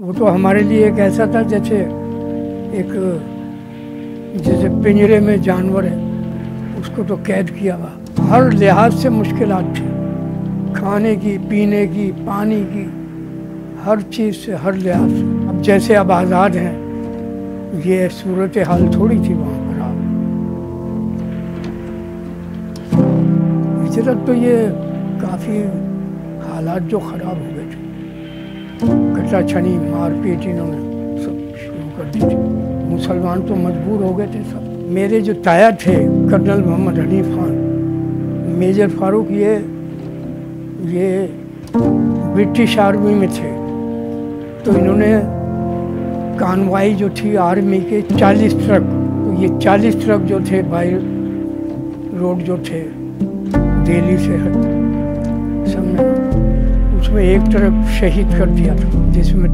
वो तो हमारे लिए एक ऐसा था जैसे एक, जैसे पिंजरे में जानवर है, उसको तो कैद किया हुआ। हर लिहाज से मुश्किल थी। खाने की, पीने की, पानी की, हर चीज़ से, हर लिहाज से। अब जैसे अब आज़ाद हैं, ये सूरत हाल थोड़ी थी वहाँ पर आप हिजरत तो ये काफ़ी हालात जो ख़राब हो गए थे। कटा छनी, मारपीट इन्होंने सब शुरू कर दी थी। मुसलमान तो मजबूर हो गए थे सब। मेरे जो ताया थे, कर्नल मोहम्मद हनीफ खान, मेजर फारूक, ये ये ब्रिटिश आर्मी में थे। तो इन्होंने कानवाई जो थी आर्मी के 40 ट्रक तो ये 40 ट्रक जो थे, बाई रोड जो थे, दिल्ली से उसमें एक ट्रक शहीद कर दिया था, जिसमें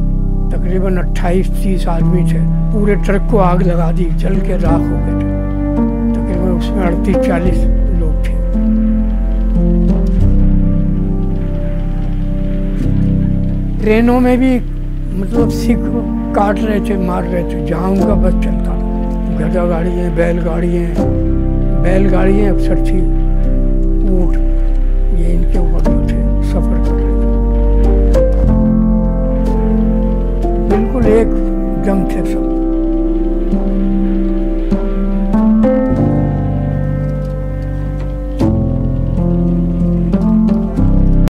तकरीबन 28-30 आदमी थे। पूरे ट्रक को आग लगा दी, जल के राख हो गए थे। तकरीबन उसमें अड़तीस, चालीस लोग थे। ट्रेनों में भी मतलब सिख काट रहे थे, मार रहे थे, जहाँ उनका बस चलता गधा गाड़ी है बैलगाड़ी है बैलगाड़ियाँ अक्सर थी, ऊँट, ये इनके एक जंग थे सब।